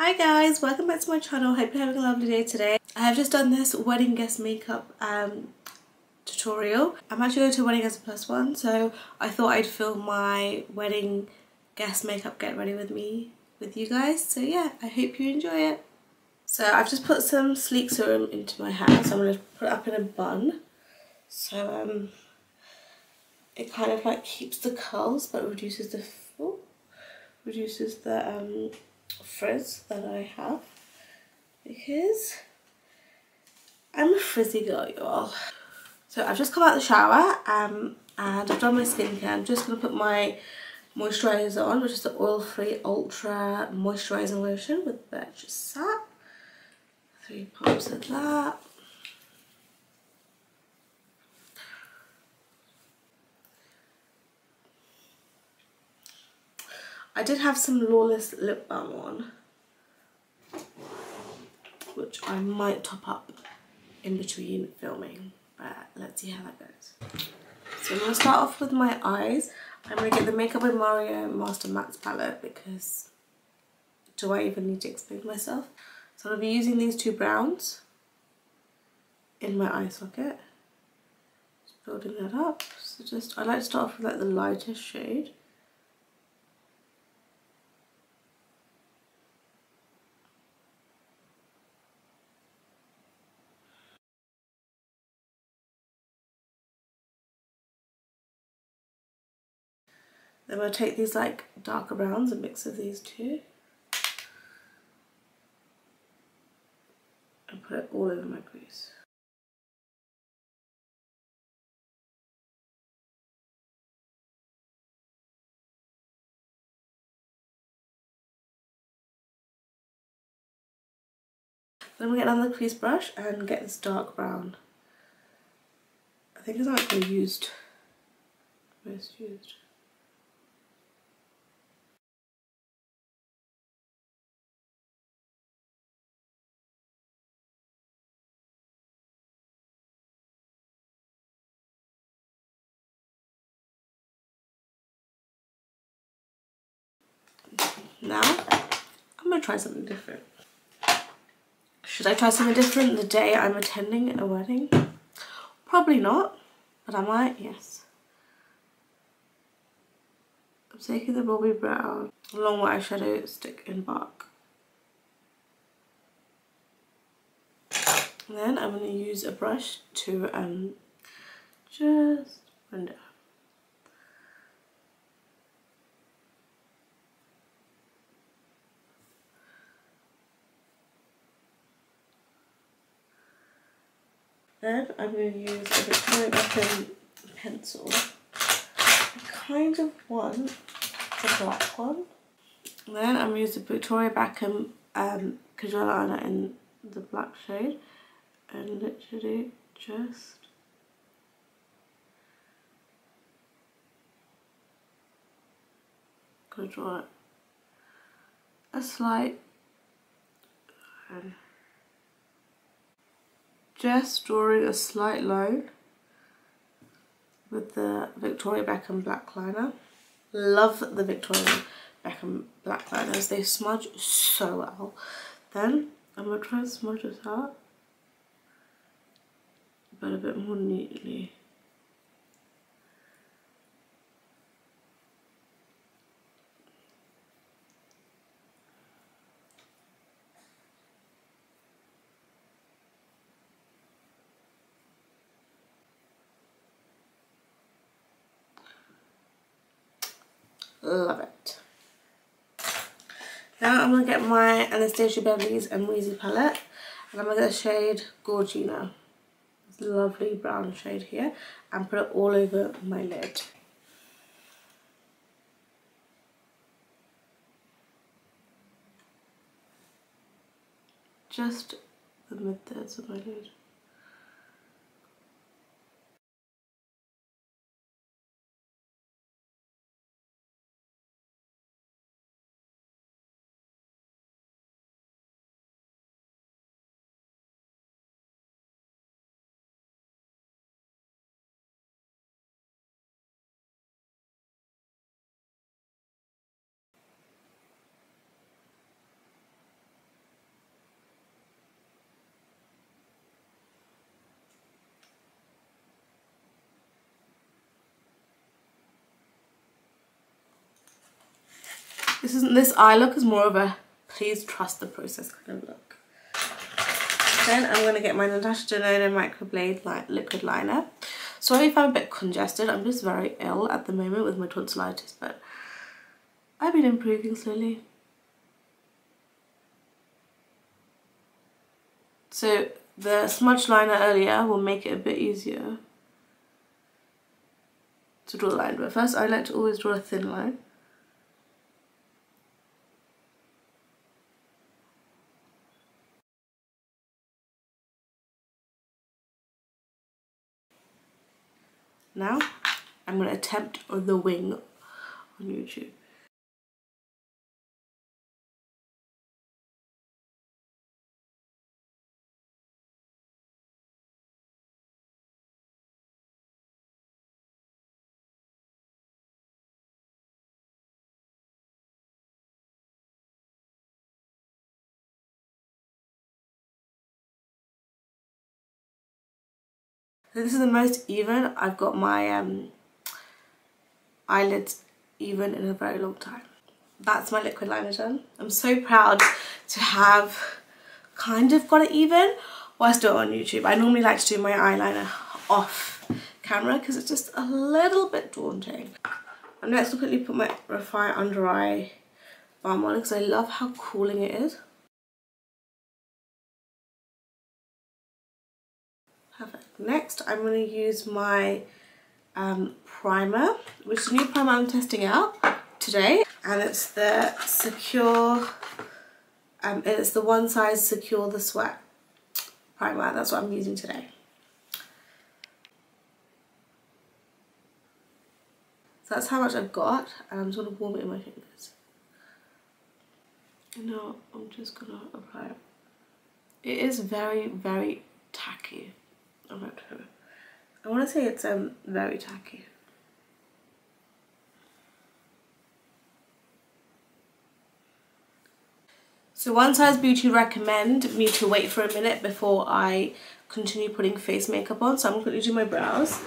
Hi guys, welcome back to my channel. Hope you're having a lovely day today. I have just done this wedding guest makeup um, tutorial. I'm actually going to a Wedding Guest Plus One, so I thought I'd film my wedding guest makeup get ready with me with you guys. So yeah, I hope you enjoy it. So I've just put some sleek serum into my hair, so I'm going to put it up in a bun. So um, it kind of like keeps the curls but reduces the oh, reduces the um, frizz that I have because I'm a frizzy girl, y'all. So I've just come out of the shower um, and I've done my skincare. I'm just going to put my moisturiser on, which is the Oil-Free Ultra Moisturising Lotion with Birch Sap. Three pumps of that. I did have some Lawless lip balm on, which I might top up in between filming, but let's see how that goes. So I'm going to start off with my eyes. I'm going to get the Makeup by Mario Master Mattes palette because do I even need to explain myself? So I'll be using these two browns in my eye socket. Just building that up. So just, I like to start off with like the lightest shade. Then we'll take these like darker browns and mix of these two. And put it all over my crease. Then we get another crease brush and get this dark brown. I think it's actually used, most used. Now, I'm to try something different. Should I try something different the day I'm attending a wedding? Probably not, but I might, yes. I'm taking the Bobbi Brown Longwear Eyeshadow Stick in Bark. And then I'm going to use a brush to um, just blend it Then I'm going to use a Victoria Beckham pencil. I kind of want the black one. then I'm going to use the Victoria Beckham um, concealer liner in the black shade. And literally just gonna a slight just drawing a slight line with the Victoria Beckham black liner. Love the Victoria Beckham black liners. They smudge so well. Then I'm going to try and smudge this out, but a bit more neatly. Love it. Now I'm going to get my Anastasia Beverly's Amrezy palette and I'm going to get the shade Gorgina. This lovely brown shade here and put it all over my lid. Just the mid thirds of my lid. This isn't this eye look is more of a please trust the process kind of look. Then I'm going to get my Natasha Denona Microblade light, Liquid Liner. Sorry if I'm a bit congested, I'm just very ill at the moment with my tonsillitis, but I've been improving slowly. So the smudge liner earlier will make it a bit easier to draw a line. But first I like to always draw a thin line. Now I'm going to attempt the wing on YouTube. This is the most even I've got my um, eyelids even in a very long time. That's my liquid liner done. I'm so proud to have kind of got it even whilst doing it on YouTube. I normally like to do my eyeliner off camera because it's just a little bit daunting. I'm next to quickly put my Refy under eye balm on because I love how cooling it is. Next, I'm going to use my um, primer, which is a new primer I'm testing out today. And it's the Secure, um, it's the One Size Secure the Sweat primer. That's what I'm using today. So that's how much I've got, and I'm just going to warm it in my fingers. And now I'm just going to apply it. It is very, very tacky. I'm not sure. I want to say it's um very tacky. So One Size Beauty recommend me to wait for a minute before I continue putting face makeup on. So I'm going to do my brows.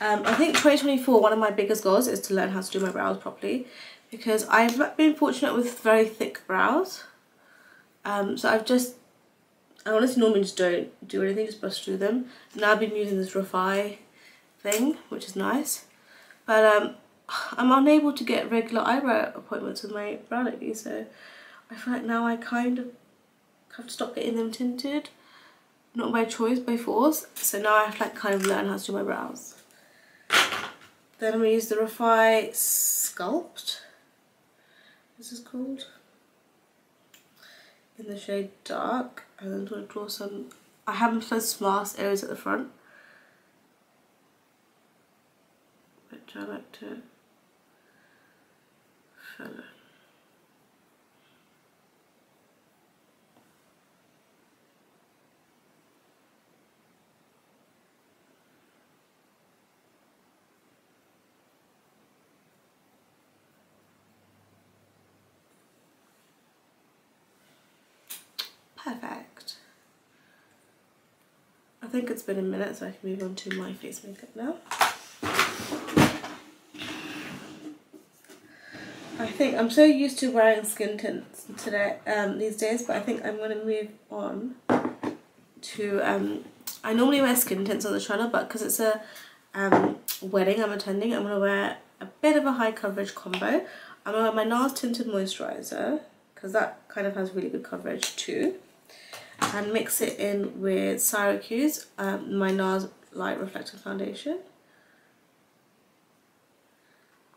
Um, I think 2024, one of my biggest goals is to learn how to do my brows properly because I've been fortunate with very thick brows. Um, so I've just I honestly normally just don't do anything, just brush through them. Now I've been using this Refy thing, which is nice. But um, I'm unable to get regular eyebrow appointments with my brow lady, so I feel like now I kind of have to stop getting them tinted. Not by choice, by force. So now I have to like kind of learn how to do my brows. Then I'm going to use the Refy Sculpt. This is called in the shade dark and I'm going to draw some I haven't done sparse areas at the front which I like to fill in. Perfect. I think it's been a minute so I can move on to my face makeup now. I think I'm so used to wearing skin tints today um, these days but I think I'm going to move on to um, I normally wear skin tints on the channel but because it's a um, wedding I'm attending I'm going to wear a bit of a high coverage combo. I'm going to wear my NARS tinted moisturizer because that kind of has really good coverage too and mix it in with Syracuse, um, my NARS Light Reflective Foundation.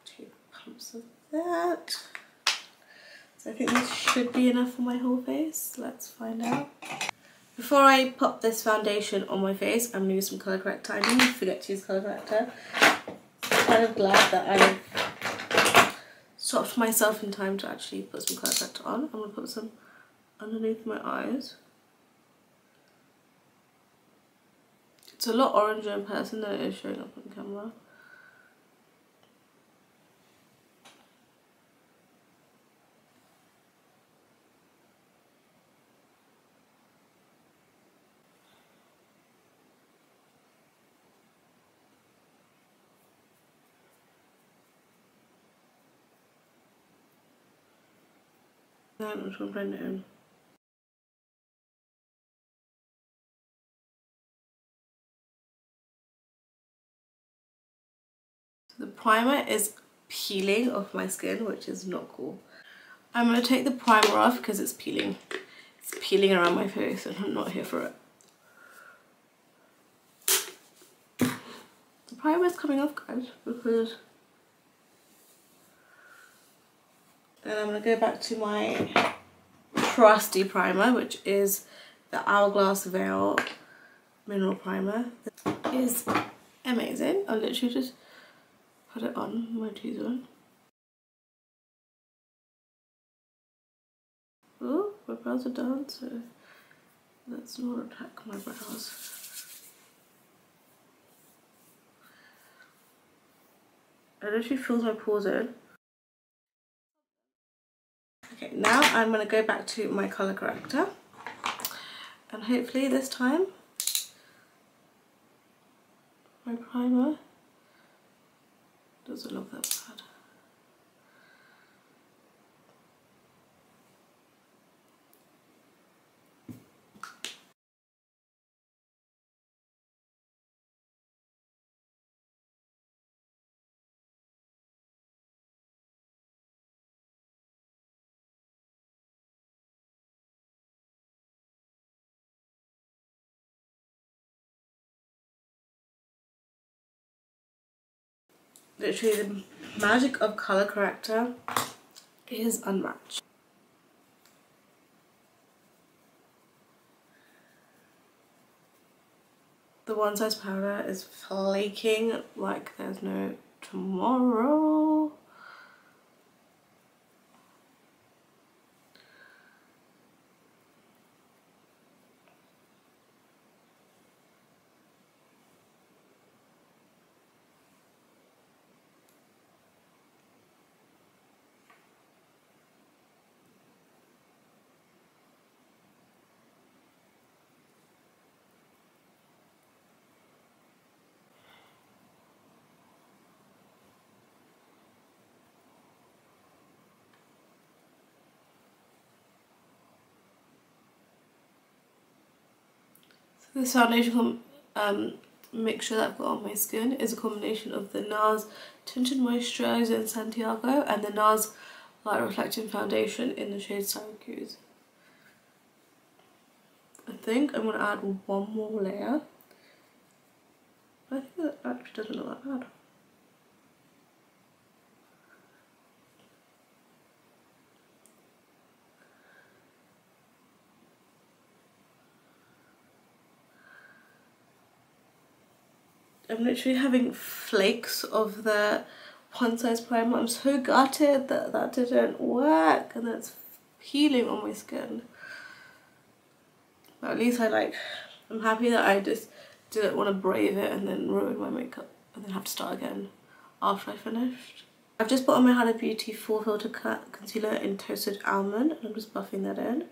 Two pumps of that. So I think this should be enough for my whole face. Let's find out. Before I pop this foundation on my face, I'm going to use some colour corrector. I didn't forget to use colour corrector. I'm kind of glad that I stopped myself in time to actually put some colour corrector on. I'm going to put some underneath my eyes. It's a lot oranger in person than it is showing up on camera. Yeah, I'm trying to was it in. Primer is peeling off my skin, which is not cool. I'm going to take the primer off because it's peeling. It's peeling around my face and I'm not here for it. The primer is coming off guys because then I'm going to go back to my trusty primer which is the Hourglass Veil Mineral Primer. It is amazing. I literally just put it on my T-zone. Oh, my brows are done, so let's not attack my brows. It actually fills my pores in. Okay, now I'm going to go back to my colour corrector and hopefully this time my primer doesn't look that bad. Literally the magic of color corrector is unmatched. The one size powder is flaking like there's no tomorrow. This foundation um, mixture that I've got on my skin is a combination of the NARS Tinted Moisturiser in Santiago and the NARS Light Reflecting Foundation in the shade Syracuse. I think I'm going to add one more layer. I think that actually doesn't look that bad. I'm literally having flakes of the one size primer. I'm so gutted that that didn't work and that's peeling on my skin. But at least I like, I'm happy that I just didn't want to brave it and then ruin my makeup and then have to start again after I finished. I've just put on my Huda Beauty Faux Filter Concealer in Toasted Almond and I'm just buffing that in.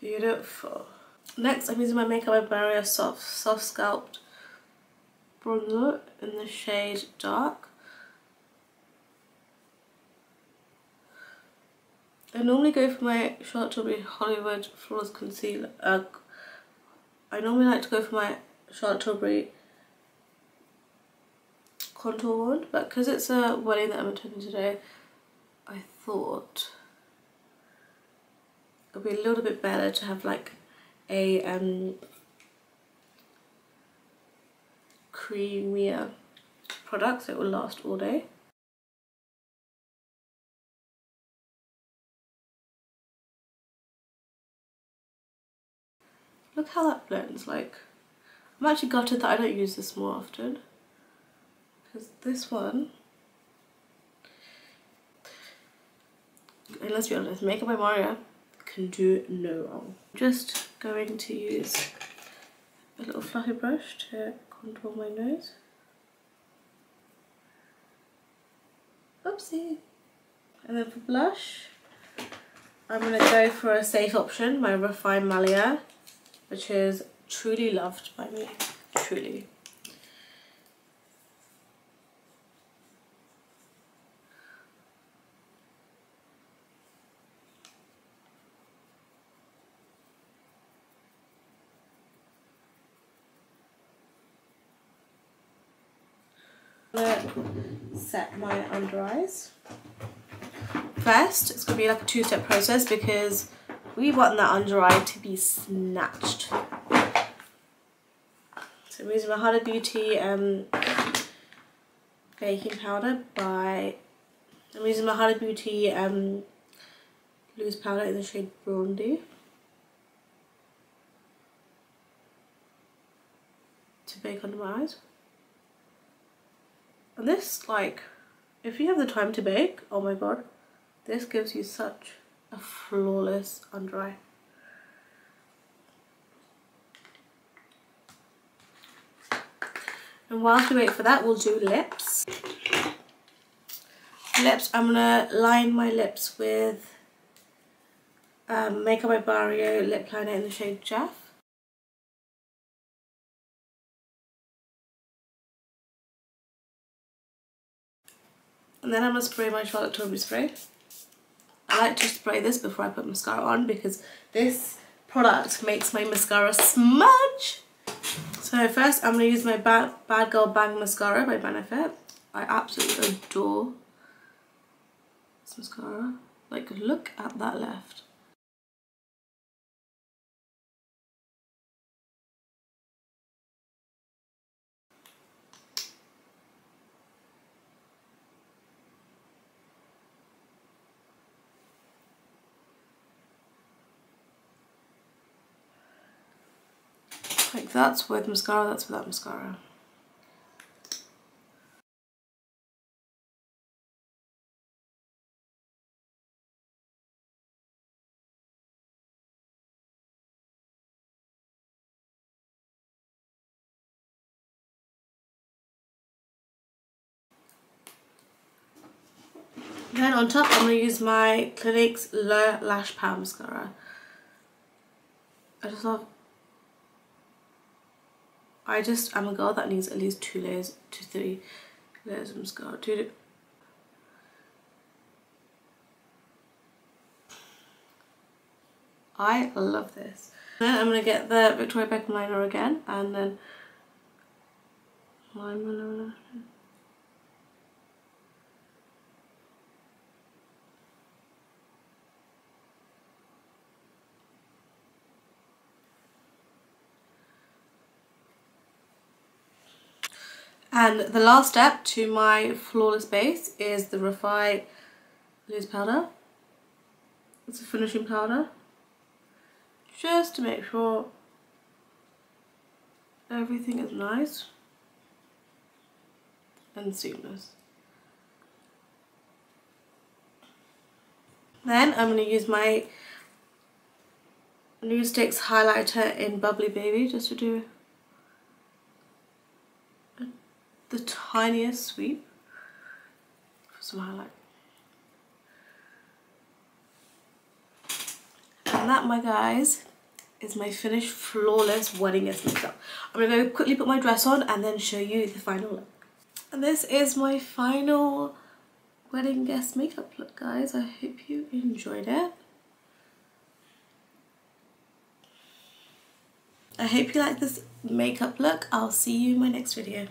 Beautiful. Next, I'm using my Makeup by Mario Soft Soft Sculpt Bronzer in the shade Dark. I normally go for my Charlotte Tilbury Hollywood Flawless Concealer. Uh, I normally like to go for my Charlotte Tilbury contour wand, but because it's a wedding that I'm attending today, I thought it would be a little bit better to have like a um, creamier product so it will last all day. Look how that blends, like, I'm actually gutted that I don't use this more often. Because this one mean, let's be honest, Makeup by Mario can do no wrong. Just going to use a little fluffy brush to contour my nose. Oopsie. And then for blush, I'm going to go for a safe option, my Refine Malaya, which is truly loved by me, truly. Set my under eyes. First, it's going to be like a two-step process because we want that under eye to be snatched. So I'm using my Huda Beauty um, baking powder by, I'm using my Huda Beauty um, loose powder in the shade Blondie. To bake under my eyes. And this, like, if you have the time to bake, oh my god, this gives you such a flawless under eye. And whilst we wait for that, we'll do lips. Lips, I'm going to line my lips with um, Makeup by Mario lip liner in the shade Jeff. And then I'm going to spray my Charlotte Tilbury spray. I like to spray this before I put mascara on because this product makes my mascara smudge. So first I'm going to use my Bad, Bad Girl Bang Mascara by Benefit. I absolutely adore this mascara. Like look at that left. That's with mascara, that's without mascara. Then on top I'm going to use my Clinique's Le Lash Power Mascara. I just love I just, I'm a girl that needs at least two layers to three layers of mascara. Two I love this. Then I'm going to get the Victoria Beckham liner again and then And the last step to my flawless base is the Refy loose powder. It's a finishing powder. Just to make sure everything is nice and seamless. Then I'm going to use my Nudestix highlighter in Bubbly Bebe just to do the tiniest sweep for some highlight. And that, my guys, is my finished flawless wedding guest makeup. I'm going to go quickly put my dress on and then show you the final look. And this is my final wedding guest makeup look, guys. I hope you enjoyed it. I hope you like this makeup look. I'll see you in my next video.